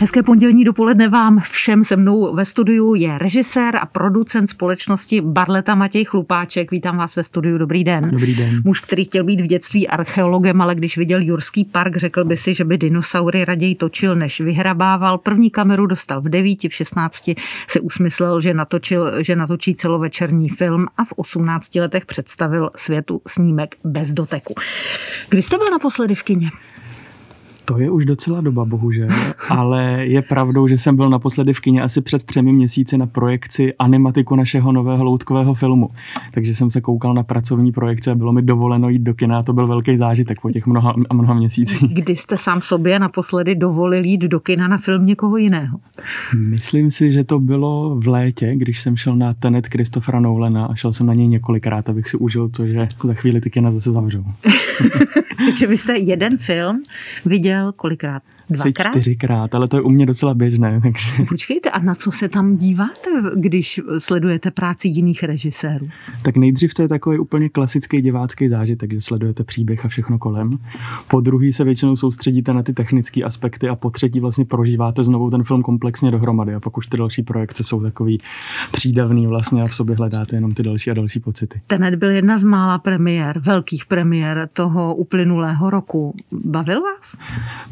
Hezké pondělní dopoledne vám všem se mnou ve studiu je režisér a producent společnosti Barleta Matěj Chlupáček. Vítám vás ve studiu, dobrý den. Dobrý den. Muž, který chtěl být v dětství archeologem, ale když viděl Jurský park, řekl by si, že by dinosaury raději točil, než vyhrabával. První kameru dostal v devíti, v 16 se usmyslel, že, natočil, že natočí celovečerní film a v 18 letech představil světu snímek bez doteku. Kdy jste byl naposledy v kině? To je už docela doba, bohužel, ale je pravdou, že jsem byl naposledy v kině asi před třemi měsíci na projekci animatiku našeho nového loutkového filmu. Takže jsem se koukal na pracovní projekce a bylo mi dovoleno jít do kina. To byl velký zážitek po těch mnoha a mnoha měsících. Kdy jste sám sobě naposledy dovolil jít do kina na film někoho jiného? Myslím si, že to bylo v létě, když jsem šel na Tenet Christophera Nolana a šel jsem na něj několikrát, abych si užil to, že za chvíli ty kina zase zavřou. Takže byste jeden film viděl kolikrát? Dvakrát? čtyřikrát, ale to je u mě docela běžné. Takže... Počkejte, a na co se tam díváte, když sledujete práci jiných režisérů? Tak nejdřív to je takový úplně klasický divácký zážitek, že sledujete příběh a všechno kolem. Po druhý se většinou soustředíte na ty technické aspekty a po třetí vlastně prožíváte znovu ten film komplexně dohromady a pak už ty další projekce jsou takový přídavný vlastně a v sobě hledáte jenom ty další a další pocity. Tenet byl jedna z mála premiér, velkých premiér toho uplynulého roku. Bavil vás?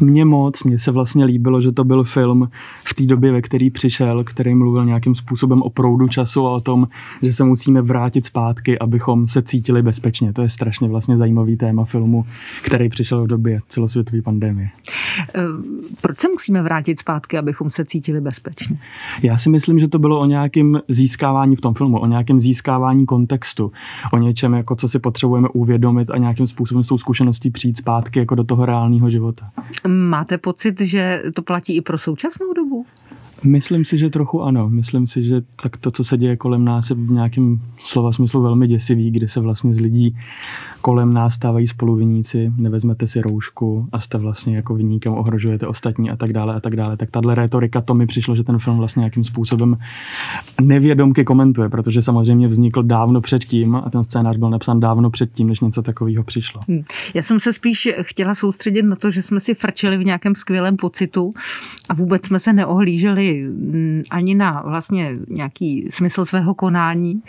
Mě moc, mně se vlastně líbilo, že to byl film v té době, ve který přišel, který mluvil nějakým způsobem o proudu času a o tom, že se musíme vrátit zpátky, abychom se cítili bezpečně. To je strašně vlastně zajímavý téma filmu, který přišel v době celosvětové pandemie. Eh, proč se musíme vrátit zpátky, abychom se cítili bezpečně? Já si myslím, že to bylo o nějakém získávání v tom filmu, o nějakém získávání kontextu, o něčem, jako co si potřebujeme uvědomit a nějakým způsobem s tou zkušeností přijít zpátky jako do toho reálného života. Máte pocit, pocit, že to platí i pro současnou dobu? Myslím si, že trochu ano. Myslím si, že tak to, co se děje kolem nás, je v nějakém slova smyslu velmi děsivý, kdy se vlastně z lidí kolem nás stávají spoluviníci, nevezmete si roušku a jste vlastně jako vyníkem, ohrožujete ostatní a tak dále a tak dále. Tak tahle retorika, to mi přišlo, že ten film vlastně nějakým způsobem nevědomky komentuje, protože samozřejmě vznikl dávno předtím a ten scénář byl napsán dávno předtím, než něco takového přišlo. Hmm. Já jsem se spíš chtěla soustředit na to, že jsme si frčeli v nějakém skvělém pocitu a vůbec jsme se neohlíželi mm, ani na vlastně nějaký smysl svého konání.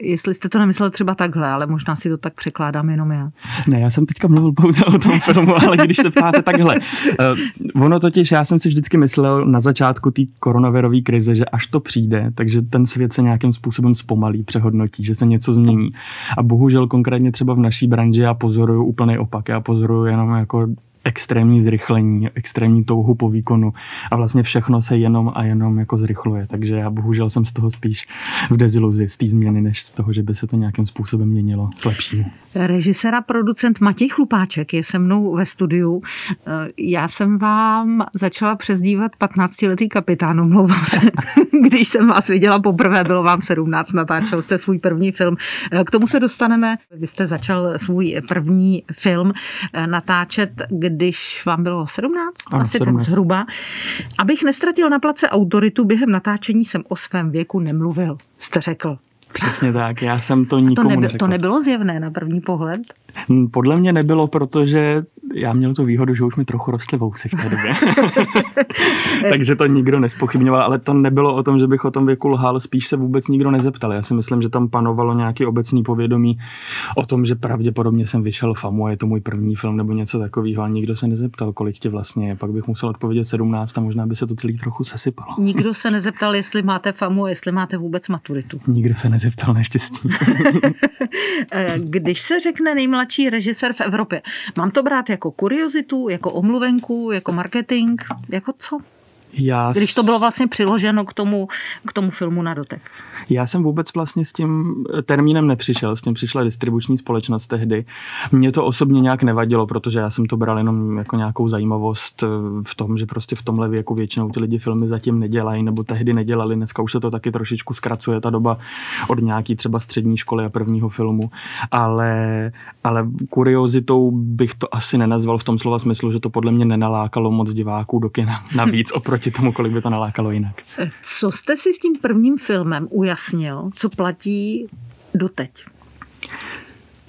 Jestli jste to nemyslel třeba takhle, ale možná si to tak překvapilo překládám jenom já. Ne, já jsem teďka mluvil pouze o tom filmu, ale když se ptáte takhle. Uh, ono totiž, já jsem si vždycky myslel na začátku té koronavirové krize, že až to přijde, takže ten svět se nějakým způsobem zpomalí, přehodnotí, že se něco změní. A bohužel konkrétně třeba v naší branži já pozoruju úplný opak. Já pozoruju jenom jako extrémní zrychlení, extrémní touhu po výkonu a vlastně všechno se jenom a jenom jako zrychluje. Takže já bohužel jsem z toho spíš v deziluzi, z té změny, než z toho, že by se to nějakým způsobem měnilo k lepšímu. Režisér a producent Matěj Chlupáček je se mnou ve studiu. Já jsem vám začala přezdívat 15-letý kapitán, omlouvám se. Když jsem vás viděla poprvé, bylo vám 17, natáčel jste svůj první film. K tomu se dostaneme. Vy jste začal svůj první film natáčet, když vám bylo 17, ano, asi 17. tak zhruba. Abych nestratil na place autoritu, během natáčení jsem o svém věku nemluvil, jste řekl. Přesně tak, já jsem to nikomu to, nebylo, to nebylo zjevné na první pohled? Hm, podle mě nebylo, protože já měl tu výhodu, že už mi trochu rostly vousy v té době. Takže to nikdo nespochybňoval, ale to nebylo o tom, že bych o tom věku lhal, spíš se vůbec nikdo nezeptal. Já si myslím, že tam panovalo nějaký obecný povědomí o tom, že pravděpodobně jsem vyšel famu a je to můj první film nebo něco takového a nikdo se nezeptal, kolik tě vlastně je. Pak bych musel odpovědět 17 a možná by se to celý trochu sesypalo. Nikdo se nezeptal, jestli máte famu a jestli máte vůbec maturitu. Nikdo se nezeptal naštěstí. Když se řekne nejmladší režisér v Evropě, mám to brát jako jako kuriozitu, jako omluvenku, jako marketing, jako co? Já... Když to bylo vlastně přiloženo k tomu, k tomu filmu na dotek. Já jsem vůbec vlastně s tím termínem nepřišel, s tím přišla distribuční společnost tehdy. Mně to osobně nějak nevadilo, protože já jsem to bral jenom jako nějakou zajímavost eh, v tom, že prostě v tomhle věku většinou ty lidi filmy zatím nedělají, nebo tehdy nedělali. Dneska už se to taky trošičku zkracuje, ta doba od nějaký třeba střední školy a prvního filmu. Ale, ale kuriozitou bych to asi nenazval v tom slova smyslu, že to podle mě nenalákalo moc diváků do kina. Navíc oproti tomu, kolik by to nalákalo jinak. Co jste si s tím prvním filmem ujasnil, co platí doteď?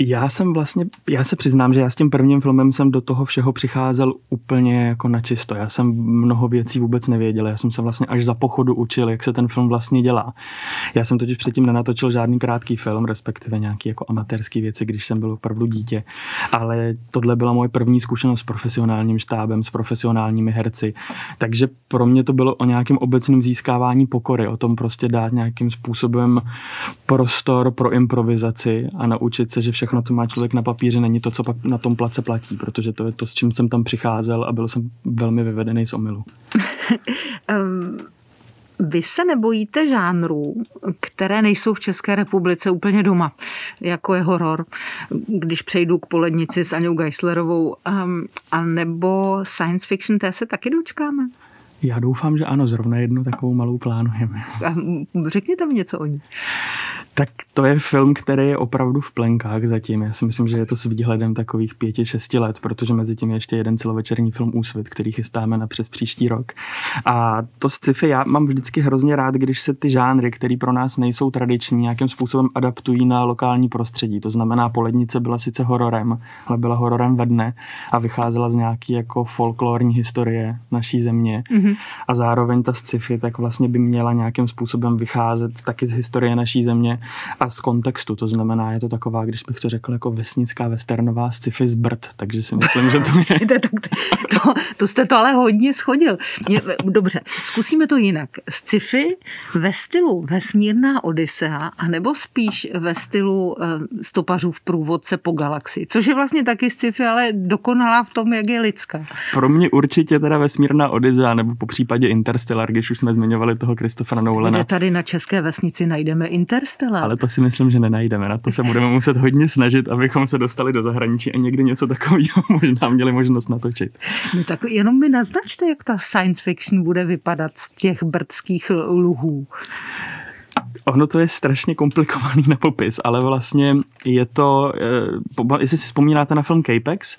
Já jsem vlastně, já se přiznám, že já s tím prvním filmem jsem do toho všeho přicházel úplně jako na čisto. Já jsem mnoho věcí vůbec nevěděl. Já jsem se vlastně až za pochodu učil, jak se ten film vlastně dělá. Já jsem totiž předtím nenatočil žádný krátký film, respektive nějaký jako amatérský věci, když jsem byl opravdu dítě. Ale tohle byla moje první zkušenost s profesionálním štábem, s profesionálními herci. Takže pro mě to bylo o nějakém obecném získávání pokory, o tom prostě dát nějakým způsobem prostor pro improvizaci a naučit se, že všechno, co má člověk na papíře, není to, co pak na tom place platí, protože to je to, s čím jsem tam přicházel a byl jsem velmi vyvedený z omylu. um... Vy se nebojíte žánrů, které nejsou v České republice úplně doma, jako je horor, když přejdu k polednici s Aňou Geislerovou, um, a nebo science fiction, té se taky dočkáme? Já doufám, že ano, zrovna jednu takovou malou plánujeme. Řekněte mi něco o ní. Tak to je film, který je opravdu v plenkách zatím. Já si myslím, že je to s výhledem takových pěti, šesti let, protože mezi tím je ještě jeden celovečerní film Úsvit, který chystáme na přes příští rok. A to sci-fi já mám vždycky hrozně rád, když se ty žánry, které pro nás nejsou tradiční, nějakým způsobem adaptují na lokální prostředí. To znamená, Polednice byla sice hororem, ale byla hororem ve dne a vycházela z nějaký jako folklorní historie naší země. Mm-hmm. A zároveň ta sci-fi tak vlastně by měla nějakým způsobem vycházet taky z historie naší země a z kontextu. To znamená, je to taková, když bych to řekl, jako vesnická westernová sci-fi z Brd, takže si myslím, že to je... to, to, to jste to ale hodně schodil. Mě, dobře, zkusíme to jinak. Sci-fi ve stylu vesmírná Odisea, anebo spíš ve stylu uh, stopařů v průvodce po galaxii, což je vlastně taky sci-fi, ale dokonalá v tom, jak je lidská. Pro mě určitě teda vesmírná Odisea, nebo po případě Interstellar, když už jsme zmiňovali toho Kristofera Nolana. Kde tady na české vesnici najdeme Interstellar. Ale to si myslím, že nenajdeme. Na to se budeme muset hodně snažit, abychom se dostali do zahraničí a někdy něco takového možná měli možnost natočit. No tak jenom mi naznačte, jak ta science fiction bude vypadat z těch brdských luhů. Ono to je strašně komplikovaný na popis, ale vlastně je to, eh, jestli si vzpomínáte na film Capex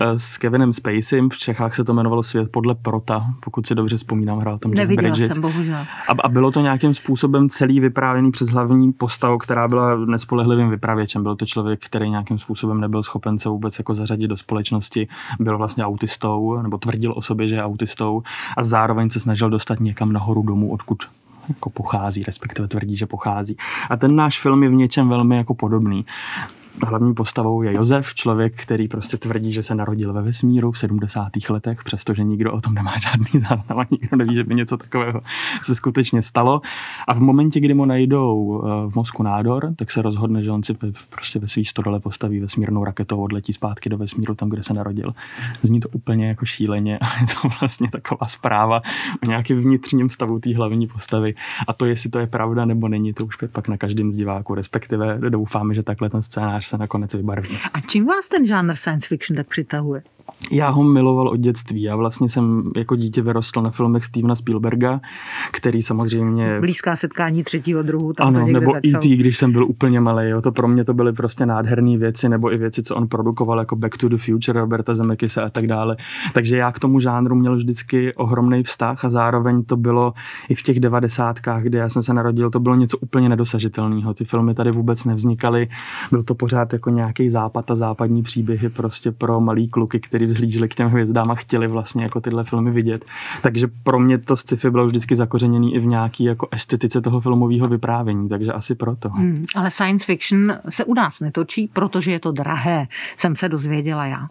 eh, s Kevinem Spaceym, v Čechách se to jmenovalo Svět podle Prota, pokud si dobře vzpomínám, hrál tam Jeff Bridges. jsem, bohužel. A, a bylo to nějakým způsobem celý vyprávěný přes hlavní postavu, která byla nespolehlivým vypravěčem. Byl to člověk, který nějakým způsobem nebyl schopen se vůbec jako zařadit do společnosti, byl vlastně autistou, nebo tvrdil o sobě, že je autistou a zároveň se snažil dostat někam nahoru domů, odkud jako pochází, respektive tvrdí, že pochází. A ten náš film je v něčem velmi jako podobný. Hlavní postavou je Josef, člověk, který prostě tvrdí, že se narodil ve vesmíru v 70. letech, přestože nikdo o tom nemá žádný záznam a nikdo neví, že by něco takového se skutečně stalo. A v momentě, kdy mu najdou eh, v mozku nádor, tak se rozhodne, že on si prostě ve svý stodole postaví vesmírnou raketou, odletí zpátky do vesmíru tam, kde se narodil. Zní to úplně jako šíleně a je to vlastně taková zpráva o nějakém vnitřním stavu té hlavní postavy. A to, jestli to je pravda nebo není, to už pak na každém z diváků, respektive doufáme, že takhle ten scénář se nakonec vybarví. A čím vás ten žánr science fiction tak přitahuje? Já ho miloval od dětství. Já vlastně jsem jako dítě vyrostl na filmech Stevena Spielberga, který samozřejmě... Blízká setkání třetího druhu. Tam ano, nebo E.T., když jsem byl úplně malý. Jo, to pro mě to byly prostě nádherné věci, nebo i věci, co on produkoval, jako Back to the Future, Roberta Zemekise a tak dále. Takže já k tomu žánru měl vždycky ohromný vztah a zároveň to bylo i v těch devadesátkách, kdy já jsem se narodil, to bylo něco úplně nedosažitelného. Ty filmy tady vůbec nevznikaly. Byl to pořád jako nějaký západ a západní příběhy prostě pro malý kluky, který vzhlíželi k těm hvězdám a chtěli vlastně jako tyhle filmy vidět. Takže pro mě to sci-fi bylo vždycky zakořeněný i v nějaký jako estetice toho filmového vyprávění, takže asi proto. Hmm, ale science fiction se u nás netočí, protože je to drahé, jsem se dozvěděla já.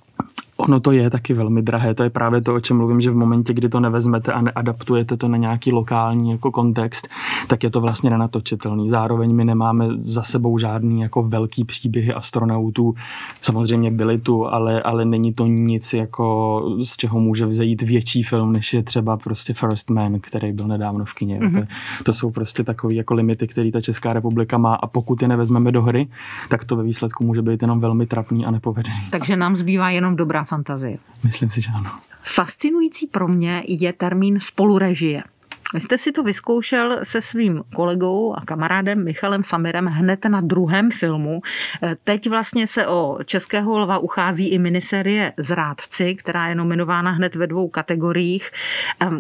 Ono to je taky velmi drahé, to je právě to, o čem mluvím, že v momentě, kdy to nevezmete a neadaptujete to na nějaký lokální jako kontext, tak je to vlastně nenatočitelný. Zároveň my nemáme za sebou žádný jako velký příběhy astronautů. Samozřejmě byly tu, ale, ale není to nic jako z čeho může vzejít větší film, než je třeba prostě First Man, který byl nedávno v kině. Mm-hmm. To, to jsou prostě takové jako limity, které ta Česká republika má a pokud je nevezmeme do hry, tak to ve výsledku může být jenom velmi trapný a nepovedený. Takže nám zbývá jenom dobrá fantazie. Myslím si, že ano. Fascinující pro mě je termín spolurežie. Vy jste si to vyzkoušel se svým kolegou a kamarádem Michalem Samirem hned na druhém filmu. Teď vlastně se o Českého lva uchází i miniserie Zrádci, která je nominována hned ve dvou kategoriích,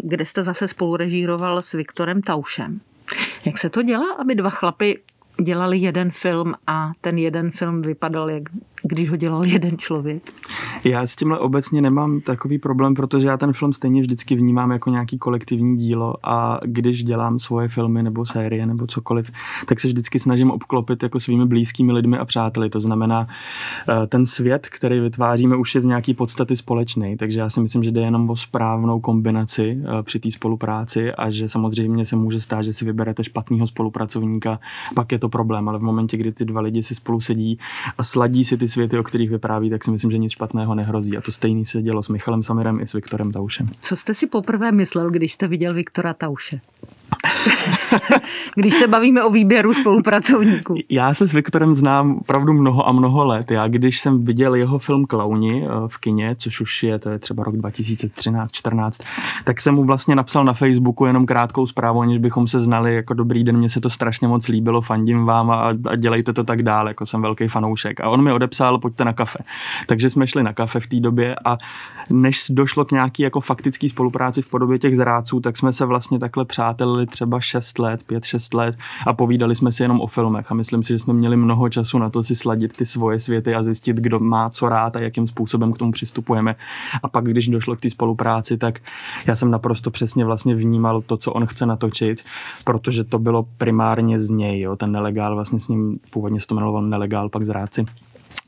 kde jste zase spolurežíroval s Viktorem Taušem. Jak se to dělá, aby dva chlapy dělali jeden film a ten jeden film vypadal jak když ho dělal jeden člověk? Já s tímhle obecně nemám takový problém, protože já ten film stejně vždycky vnímám jako nějaký kolektivní dílo a když dělám svoje filmy nebo série nebo cokoliv, tak se vždycky snažím obklopit jako svými blízkými lidmi a přáteli. To znamená, eh, ten svět, který vytváříme, už je z nějaký podstaty společný, takže já si myslím, že jde jenom o správnou kombinaci eh, při té spolupráci a že samozřejmě se může stát, že si vyberete špatného spolupracovníka, pak je to problém, ale v momentě, kdy ty dva lidi si spolu sedí a sladí si ty světy, o kterých vypráví, tak si myslím, že nic špatného nehrozí. A to stejný se dělo s Michalem Samirem i s Viktorem Taušem. Co jste si poprvé myslel, když jste viděl Viktora Tauše? když se bavíme o výběru spolupracovníků. Já se s Viktorem znám opravdu mnoho a mnoho let. Já když jsem viděl jeho film Klauni eh, v kině, což už je, to je třeba rok 2013-14, tak jsem mu vlastně napsal na Facebooku jenom krátkou zprávu, aniž bychom se znali, jako dobrý den, mně se to strašně moc líbilo, fandím vám a, a dělejte to tak dál, jako jsem velký fanoušek. A on mi odepsal, pojďte na kafe. Takže jsme šli na kafe v té době a než došlo k nějaký jako faktický spolupráci v podobě těch zrádců, tak jsme se vlastně takhle přátelili třeba 6 let, 5-6 let a povídali jsme si jenom o filmech a myslím si, že jsme měli mnoho času na to si sladit ty svoje světy a zjistit, kdo má co rád a jakým způsobem k tomu přistupujeme. A pak, když došlo k té spolupráci, tak já jsem naprosto přesně vlastně vnímal to, co on chce natočit, protože to bylo primárně z něj, jo, ten nelegál, vlastně s ním původně se to jmenoval nelegál, pak zráci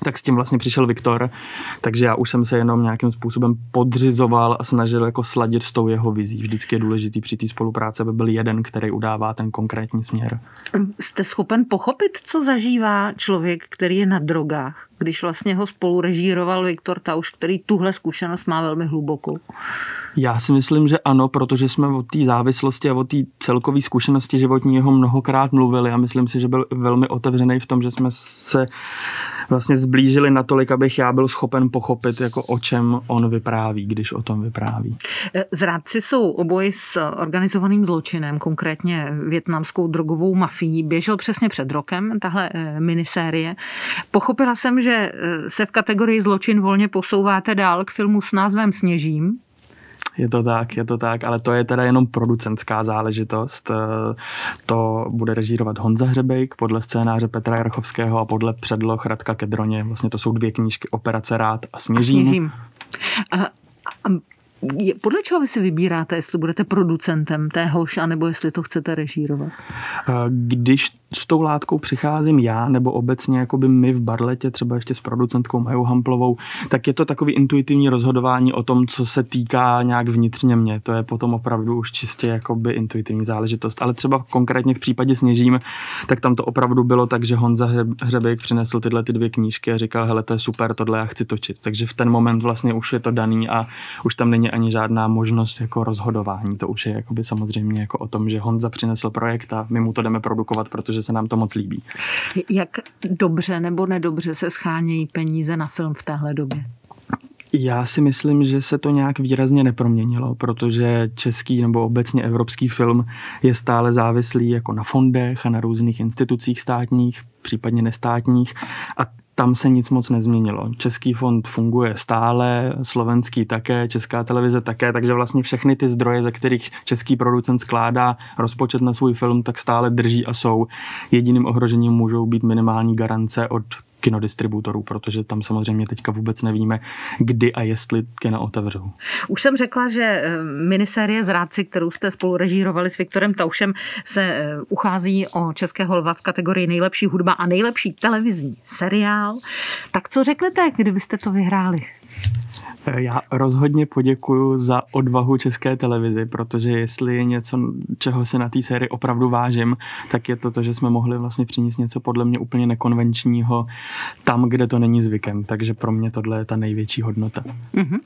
tak s tím vlastně přišel Viktor, takže já už jsem se jenom nějakým způsobem podřizoval a snažil jako sladit s tou jeho vizí. Vždycky je důležitý při té spolupráci, aby byl jeden, který udává ten konkrétní směr. Jste schopen pochopit, co zažívá člověk, který je na drogách, když vlastně ho spolu režíroval Viktor Tauš, který tuhle zkušenost má velmi hlubokou? Já si myslím, že ano, protože jsme o té závislosti a o té celkové zkušenosti životní jeho mnohokrát mluvili a myslím si, že byl velmi otevřený v tom, že jsme se vlastně zblížili natolik, abych já byl schopen pochopit, jako o čem on vypráví, když o tom vypráví. Eh, zrádci jsou oboji s organizovaným zločinem, konkrétně větnamskou drogovou mafií. Běžel přesně před rokem tahle eh, minisérie. Pochopila jsem, že eh, se v kategorii zločin volně posouváte dál k filmu s názvem Sněžím. Je to tak, je to tak, ale to je teda jenom producentská záležitost. Eh, to bude režírovat Honza Hřebejk podle scénáře Petra Jarchovského a podle předloh Radka Kedroně. Vlastně to jsou dvě knížky Operace Rád a Sněžím. A sněžím. A, a, podle čeho vy si vybíráte, jestli budete producentem téhož, anebo jestli to chcete režírovat? Eh, když s tou látkou přicházím já, nebo obecně jakoby my v Barletě, třeba ještě s producentkou Majou Hamplovou, tak je to takový intuitivní rozhodování o tom, co se týká nějak vnitřně mě. To je potom opravdu už čistě jakoby intuitivní záležitost. Ale třeba konkrétně v případě Sněžím, tak tam to opravdu bylo tak, že Honza Hřebejk přinesl tyhle ty dvě knížky a říkal, hele, to je super, tohle já chci točit. Takže v ten moment vlastně už je to daný a už tam není ani žádná možnost jako rozhodování. To už je jakoby samozřejmě jako o tom, že Honza přinesl projekt a my mu to jdeme produkovat, protože protože se nám to moc líbí. Jak dobře nebo nedobře se schánějí peníze na film v téhle době? Já si myslím, že se to nějak výrazně neproměnilo, protože český nebo obecně evropský film je stále závislý jako na fondech a na různých institucích státních, případně nestátních a tam se nic moc nezměnilo. Český fond funguje stále, slovenský také, česká televize také, takže vlastně všechny ty zdroje, ze kterých český producent skládá rozpočet na svůj film, tak stále drží a jsou. Jediným ohrožením můžou být minimální garance od kinodistributorů, protože tam samozřejmě teďka vůbec nevíme, kdy a jestli kina otevřou. Už jsem řekla, že eh, minisérie Zrádci, kterou jste spolu režírovali s Viktorem Taušem, se eh, uchází o Českého lva v kategorii nejlepší hudba a nejlepší televizní seriál. Tak co řeknete, kdybyste to vyhráli? Já rozhodně poděkuju za odvahu České televizi, protože jestli je něco, čeho si na té sérii opravdu vážím, tak je to to, že jsme mohli vlastně přinést něco podle mě úplně nekonvenčního tam, kde to není zvykem. Takže pro mě tohle je ta největší hodnota. Mm-hmm.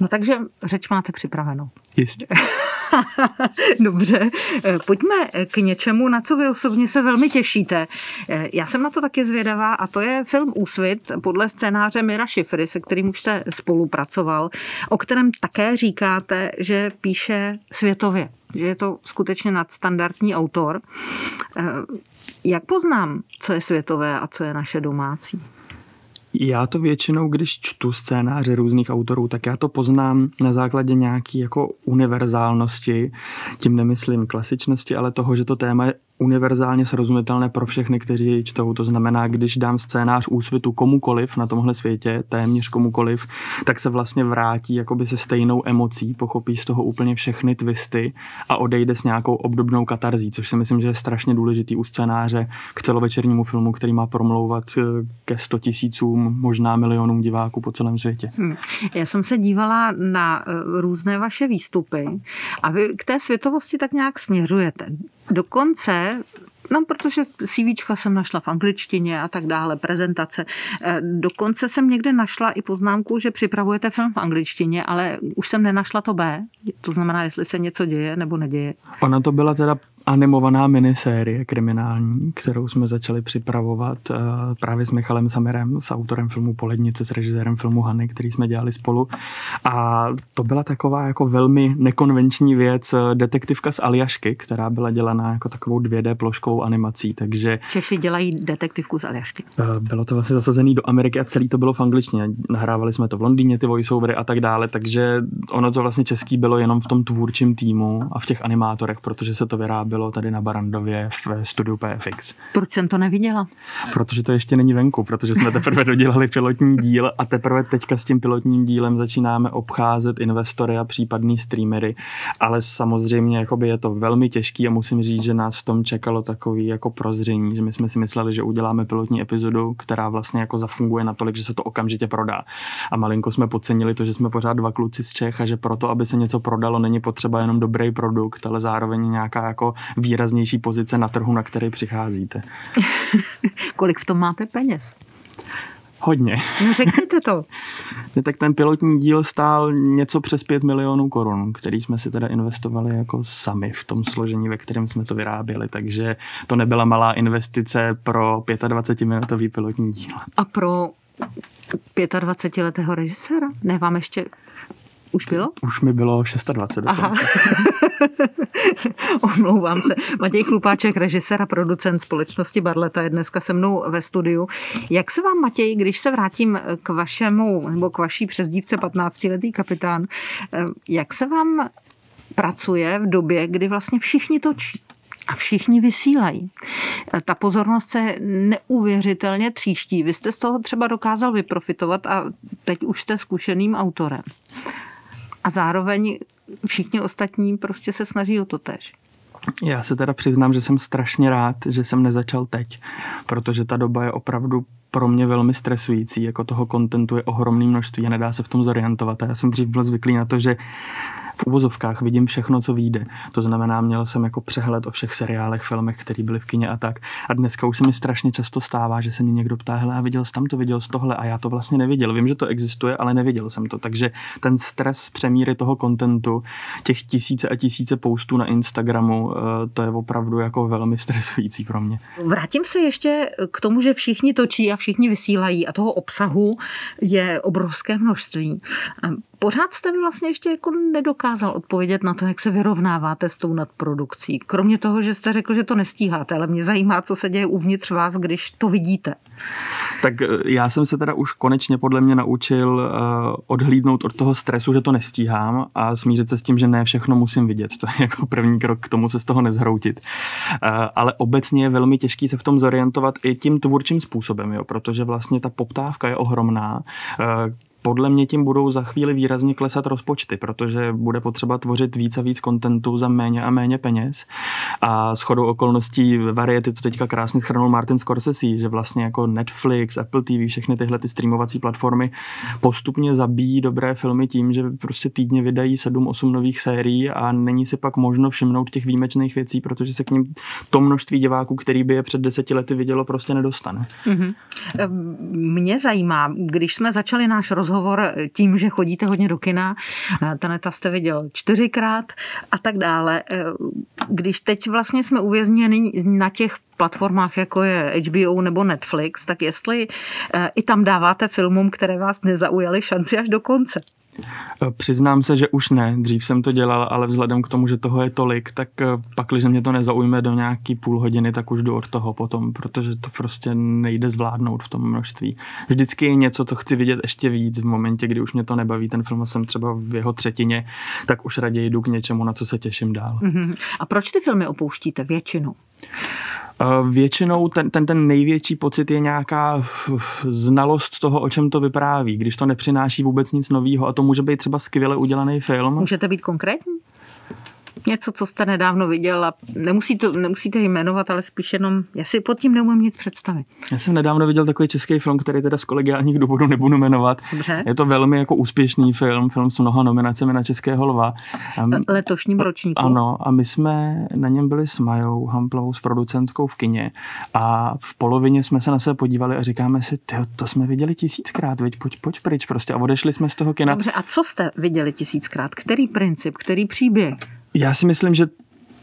No takže řeč máte připravenou. Jistě. Dobře, eh, pojďme k něčemu, na co vy osobně se velmi těšíte. Eh, já jsem na to taky zvědavá a to je film Úsvit podle scénáře Mira Šifry, se kterým už jste spolupracoval, o kterém také říkáte, že píše světově, že je to skutečně nadstandardní autor. Eh, jak poznám, co je světové a co je naše domácí? Já to většinou, když čtu scénáře různých autorů, tak já to poznám na základě nějaký jako univerzálnosti, tím nemyslím klasičnosti, ale toho, že to téma je univerzálně srozumitelné pro všechny, kteří čtou. To znamená, když dám scénář úsvitu komukoliv na tomhle světě, téměř komukoliv, tak se vlastně vrátí jakoby se stejnou emocí, pochopí z toho úplně všechny twisty a odejde s nějakou obdobnou katarzí, což si myslím, že je strašně důležitý u scénáře k celovečernímu filmu, který má promlouvat eh, ke 100 tisícům, možná milionům diváků po celém světě. Hmm. Já jsem se dívala na eh, různé vaše výstupy a vy k té světovosti tak nějak směřujete. Dokonce No, protože CVčka jsem našla v angličtině a tak dále, prezentace. Eh, dokonce jsem někde našla i poznámku, že připravujete film v angličtině, ale už jsem nenašla to B. To znamená, jestli se něco děje nebo neděje. Ona to byla teda animovaná minisérie kriminální, kterou jsme začali připravovat eh, právě s Michalem Samerem, s autorem filmu Polednice, s režisérem filmu Hany, který jsme dělali spolu. A to byla taková jako velmi nekonvenční věc, eh, detektivka z Aljašky, která byla dělaná jako takovou 2D ploškovou animací, takže... Češi dělají detektivku z Aljašky. Eh, bylo to vlastně zasazený do Ameriky a celý to bylo v angličtině. Nahrávali jsme to v Londýně, ty voiceovery a tak dále, takže ono to vlastně český bylo jenom v tom tvůrčím týmu a v těch animátorech, protože se to vyrábělo bylo tady na Barandově v studiu PFX. Proč jsem to neviděla? Protože to ještě není venku, protože jsme teprve dodělali pilotní díl a teprve teďka s tím pilotním dílem začínáme obcházet investory a případný streamery, ale samozřejmě jakoby je to velmi těžký a musím říct, že nás v tom čekalo takový jako prozření, že my jsme si mysleli, že uděláme pilotní epizodu, která vlastně jako zafunguje natolik, že se to okamžitě prodá. A malinko jsme podcenili to, že jsme pořád dva kluci z Čech a že proto, aby se něco prodalo, není potřeba jenom dobrý produkt, ale zároveň nějaká jako výraznější pozice na trhu, na který přicházíte. Kolik v tom máte peněz? Hodně. No řekněte to. tak ten pilotní díl stál něco přes 5 milionů korun, který jsme si teda investovali jako sami v tom složení, ve kterém jsme to vyráběli, takže to nebyla malá investice pro 25-minutový pilotní díl. A pro 25-letého režiséra? Ne, vám ještě už bylo? Už mi bylo 26 Aha. Omlouvám se. Matěj Chlupáček, režisér a producent společnosti Barleta je dneska se mnou ve studiu. Jak se vám, Matěj, když se vrátím k vašemu, nebo k vaší přezdívce 15-letý kapitán, eh, jak se vám pracuje v době, kdy vlastně všichni točí? a všichni vysílají. Eh, ta pozornost se neuvěřitelně tříští. Vy jste z toho třeba dokázal vyprofitovat a teď už jste zkušeným autorem a zároveň všichni ostatní prostě se snaží o to tež. Já se teda přiznám, že jsem strašně rád, že jsem nezačal teď, protože ta doba je opravdu pro mě velmi stresující, jako toho kontentu je ohromné množství a nedá se v tom zorientovat. A já jsem dřív byl zvyklý na to, že v uvozovkách vidím všechno, co vyjde. To znamená, měl jsem jako přehled o všech seriálech, filmech, které byly v kině a tak. A dneska už se mi strašně často stává, že se mě někdo ptá, hele, a viděl jsi tam to, viděl z tohle a já to vlastně neviděl. Vím, že to existuje, ale neviděl jsem to. Takže ten stres přemíry toho kontentu, těch tisíce a tisíce postů na Instagramu, eh, to je opravdu jako velmi stresující pro mě. Vrátím se ještě k tomu, že všichni točí a všichni vysílají a toho obsahu je obrovské množství. Pořád jste mi vlastně ještě jako nedokázal odpovědět na to, jak se vyrovnáváte s tou nadprodukcí. Kromě toho, že jste řekl, že to nestíháte, ale mě zajímá, co se děje uvnitř vás, když to vidíte. Tak eh, já jsem se teda už konečně podle mě naučil uh, odhlídnout od toho stresu, že to nestíhám a smířit se s tím, že ne všechno musím vidět. To je jako první krok k tomu se z toho nezhroutit. Uh, ale obecně je velmi těžký se v tom zorientovat i tím tvůrčím způsobem, jo, protože vlastně ta poptávka je ohromná. Podle mě tím budou za chvíli výrazně klesat rozpočty, protože bude potřeba tvořit víc a víc kontentu za méně a méně peněz. A s chodou okolností Variety to teďka krásně schrnul Martin Scorsese, že vlastně jako Netflix, Apple TV, všechny tyhle ty streamovací platformy postupně zabíjí dobré filmy tím, že prostě týdně vydají 7-8 nových sérií a není si pak možno všimnout těch výjimečných věcí, protože se k ním to množství diváků, který by je před deseti lety vidělo, prostě nedostane. Mm-hmm. Mě zajímá, když jsme začali náš roz rozhovor tím, že chodíte hodně do kina, Taneta jste viděl čtyřikrát a tak dále. Když teď vlastně jsme uvězněni na těch platformách, jako je HBO nebo Netflix, tak jestli i tam dáváte filmům, které vás nezaujaly, šanci až do konce. Eh, přiznám se, že už ne. Dřív jsem to dělal, ale vzhledem k tomu, že toho je tolik, tak eh, pak, když mě to nezaujme do nějaký půl hodiny, tak už jdu od toho potom, protože to prostě nejde zvládnout v tom množství. Vždycky je něco, co chci vidět ještě víc v momentě, kdy už mě to nebaví. Ten film jsem třeba v jeho třetině, tak už raději jdu k něčemu, na co se těším dál. Mm-hmm. A proč ty filmy opouštíte většinou? Většinou ten, ten, ten největší pocit je nějaká znalost toho, o čem to vypráví, když to nepřináší vůbec nic nového a to může být třeba skvěle udělaný film. Můžete být konkrétní? Něco, co jste nedávno viděl a nemusí to, nemusíte jmenovat, ale spíš jenom, já si pod tím neumím nic představit. Já jsem nedávno viděl takový český film, který teda z kolegiálních důvodů nebudu jmenovat. Dobře. Je to velmi jako úspěšný film, film s mnoha nominacemi na Českého lva. Letošním ročníku. Ano, a my jsme na něm byli s Majou Hamplou, s producentkou v kině a v polovině jsme se na sebe podívali a říkáme si, tyjo, to jsme viděli tisíckrát, veď pojď, pojď pryč prostě a odešli jsme z toho kina. Dobře, a co jste viděli tisíckrát? Který princip, který příběh? Já si myslím, že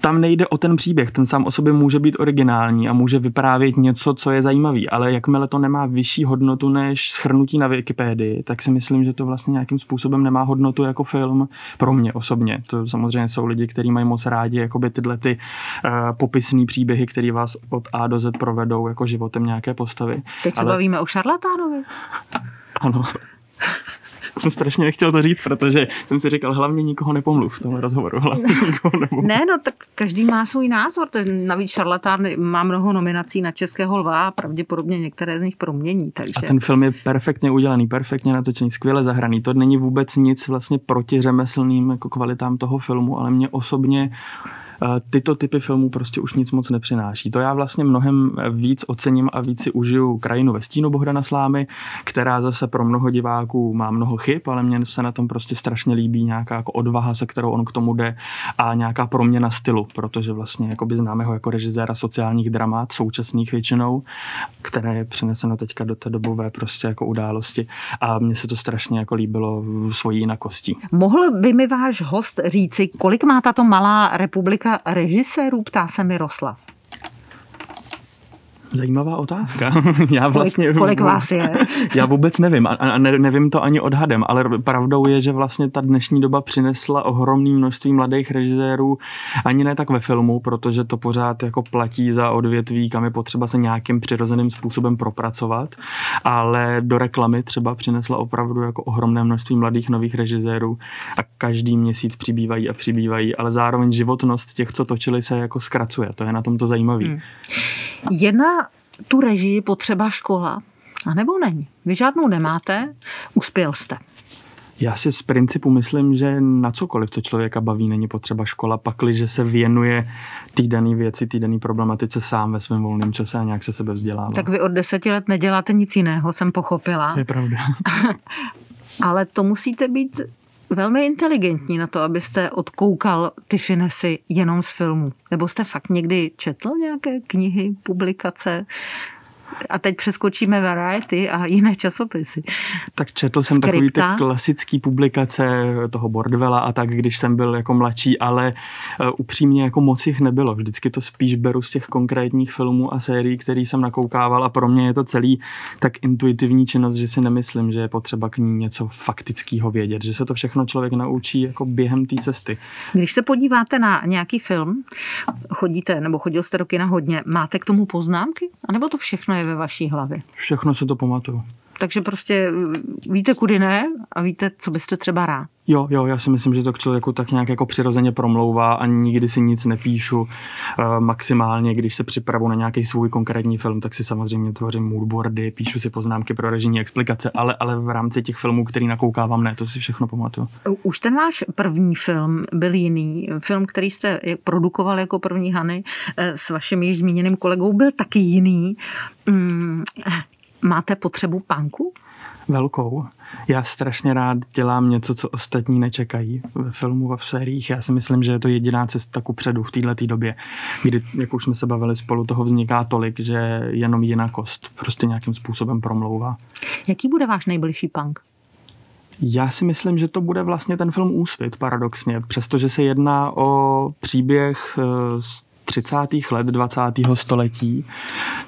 tam nejde o ten příběh, ten sám o sobě může být originální a může vyprávět něco, co je zajímavý, ale jakmile to nemá vyšší hodnotu než schrnutí na Wikipedii, tak si myslím, že to vlastně nějakým způsobem nemá hodnotu jako film pro mě osobně. To samozřejmě jsou lidi, kteří mají moc rádi jakoby tyhle ty uh, popisné příběhy, které vás od A do Z provedou jako životem nějaké postavy. Teď se ale... bavíme o šarlatánovi. Ano jsem strašně nechtěl to říct, protože jsem si říkal, hlavně nikoho nepomluv v tomhle rozhovoru. Hlavně nikoho nepomluv. Ne, no tak každý má svůj názor. Ten, navíc šarlatán má mnoho nominací na Českého lva a pravděpodobně některé z nich promění. Takže... A ten film je perfektně udělaný, perfektně natočený, skvěle zahraný. To není vůbec nic vlastně proti řemeslným jako kvalitám toho filmu, ale mě osobně tyto typy filmů prostě už nic moc nepřináší. To já vlastně mnohem víc ocením a víc si užiju krajinu ve stínu Bohdana Slámy, která zase pro mnoho diváků má mnoho chyb, ale mně se na tom prostě strašně líbí nějaká jako odvaha, se kterou on k tomu jde a nějaká proměna stylu, protože vlastně jakoby známe ho jako režiséra sociálních dramat, současných většinou, které je přeneseno teďka do té dobové prostě jako události a mně se to strašně jako líbilo svojí jinakostí. Mohl by mi váš host říci, kolik má tato malá republika několika režisérů, ptá se Miroslav. Zajímavá otázka. Já vlastně, kolik, kolik vás je? Já vůbec nevím a ne, nevím to ani odhadem, ale pravdou je, že vlastně ta dnešní doba přinesla ohromné množství mladých režisérů, ani ne tak ve filmu, protože to pořád jako platí za odvětví, kam je potřeba se nějakým přirozeným způsobem propracovat, ale do reklamy třeba přinesla opravdu jako ohromné množství mladých nových režisérů a každý měsíc přibývají a přibývají, ale zároveň životnost těch, co točili, se jako zkracuje. To je na tom to zajímavé. Hmm. Jedna tu režii potřeba škola? A nebo není? Vy žádnou nemáte, uspěl jste. Já si z principu myslím, že na cokoliv, co člověka baví, není potřeba škola, pakli, že se věnuje té dané věci, té dané problematice sám ve svém volném čase a nějak se sebe vzdělává. Tak vy od deseti let neděláte nic jiného, jsem pochopila. To je pravda. Ale to musíte být velmi inteligentní na to, abyste odkoukal ty finesy jenom z filmu. Nebo jste fakt někdy četl nějaké knihy, publikace, a teď přeskočíme Variety a jiné časopisy. Tak četl jsem Skripta. takový ty klasický publikace toho Bordvela a tak, když jsem byl jako mladší, ale uh, upřímně jako moc jich nebylo. Vždycky to spíš beru z těch konkrétních filmů a sérií, který jsem nakoukával a pro mě je to celý tak intuitivní činnost, že si nemyslím, že je potřeba k ní něco faktického vědět, že se to všechno člověk naučí jako během té cesty. Když se podíváte na nějaký film, chodíte nebo chodil jste do kina hodně, máte k tomu poznámky? A nebo to všechno je ve vaší hlavě? Všechno se to pamatuju. Takže prostě víte, kudy ne a víte, co byste třeba rád. Jo, jo, já si myslím, že to k člověku tak nějak jako přirozeně promlouvá a nikdy si nic nepíšu. E, maximálně, když se připravu na nějaký svůj konkrétní film, tak si samozřejmě tvořím moodboardy, píšu si poznámky pro režijní explikace, ale, ale v rámci těch filmů, který nakoukávám, ne, to si všechno pamatuju. Už ten váš první film byl jiný. Film, který jste produkoval jako první Hany e, s vaším již zmíněným kolegou, byl taky jiný. Mm, máte potřebu panku? Velkou. Já strašně rád dělám něco, co ostatní nečekají ve filmu a v sériích. Já si myslím, že je to jediná cesta ku předu v této době, kdy, jak už jsme se bavili spolu, toho vzniká tolik, že jenom jinakost prostě nějakým způsobem promlouvá. Jaký bude váš nejbližší punk? Já si myslím, že to bude vlastně ten film Úsvit, paradoxně. Přestože se jedná o příběh eh, 30. let 20. století,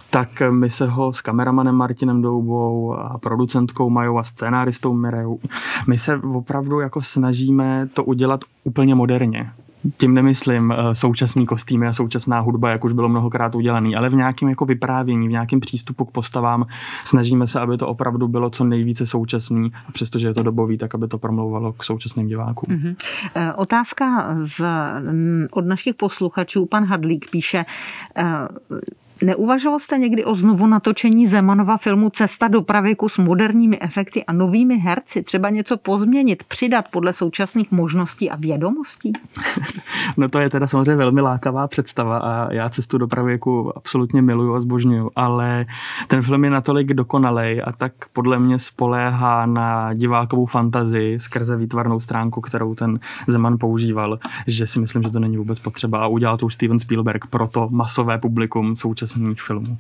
tak my se ho s kameramanem Martinem Doubou a producentkou Majou a scénáristou Mirejou, my se opravdu jako snažíme to udělat úplně moderně tím nemyslím uh, současný kostýmy a současná hudba, jak už bylo mnohokrát udělaný, ale v nějakém jako vyprávění, v nějakém přístupu k postavám snažíme se, aby to opravdu bylo co nejvíce současný, a přestože je to dobový, tak aby to promlouvalo k současným divákům. Mm-hmm. Otázka z, od našich posluchačů. Pan Hadlík píše, Neuvažoval jste někdy o znovu natočení Zemanova filmu Cesta do pravěku s moderními efekty a novými herci? Třeba něco pozměnit, přidat podle současných možností a vědomostí? No to je teda samozřejmě velmi lákavá představa a já Cestu do pravěku absolutně miluju a zbožňuju, ale ten film je natolik dokonalej a tak podle mě spoléhá na divákovou fantazii skrze výtvarnou stránku, kterou ten Zeman používal, že si myslím, že to není vůbec potřeba a udělal to už Steven Spielberg pro to masové publikum současné současných filmů.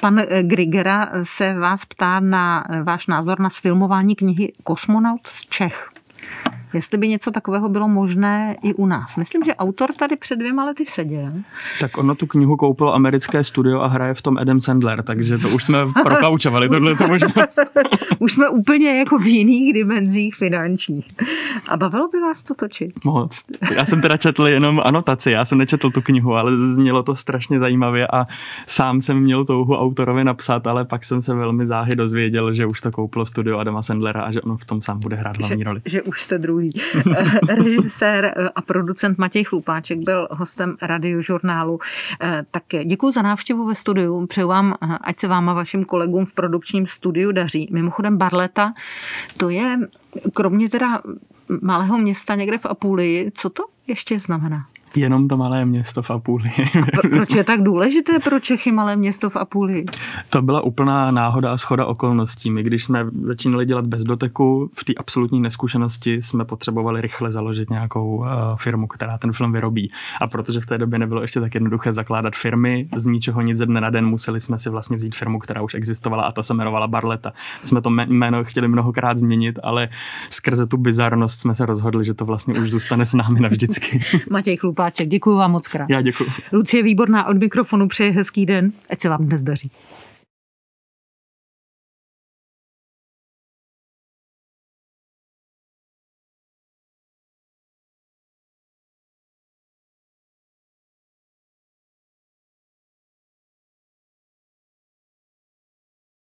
Pan Grigera se vás ptá na váš názor na sfilmování knihy Kosmonaut z Čech. Jestli by něco takového bylo možné i u nás. Myslím, že autor tady před dvěma lety seděl. Tak ono tu knihu koupilo americké studio a hraje v tom Adam Sandler, takže to už jsme prokaučovali, tohle to možnost. už jsme úplně jako v jiných dimenzích finančních. A bavilo by vás to točit? Moc. Já jsem teda četl jenom anotaci, já jsem nečetl tu knihu, ale znělo to strašně zajímavě a sám jsem měl touhu autorovi napsat, ale pak jsem se velmi záhy dozvěděl, že už to koupilo studio Adama Sandlera a že on v tom sám bude hrát hlavní že, roli. Že už jste druhý druhý. Režisér a producent Matěj Chlupáček byl hostem radiožurnálu. Eh, tak děkuji za návštěvu ve studiu. Přeju vám, eh, ať se vám a vašim kolegům v produkčním studiu daří. Mimochodem Barleta, to je kromě teda malého města někde v Apulii, co to ještě znamená? Jenom to malé město v Apulii. Proč je tak důležité pro Čechy malé město v Apulii? To byla úplná náhoda a schoda okolností. My, když jsme začínali dělat bez doteku, v té absolutní neskušenosti jsme potřebovali rychle založit nějakou uh, firmu, která ten film vyrobí. A protože v té době nebylo ještě tak jednoduché zakládat firmy, z ničeho nic ze dne na den museli jsme si vlastně vzít firmu, která už existovala a ta se jmenovala Barleta. Jsme to jméno chtěli mnohokrát změnit, ale skrze tu bizarnost jsme se rozhodli, že to vlastně už zůstane s námi navždycky. Matěj Chlup Šupáček. Děkuji vám moc krát. Já děkuji. Lucie Výborná od mikrofonu přeje hezký den, ať se vám dnes daří.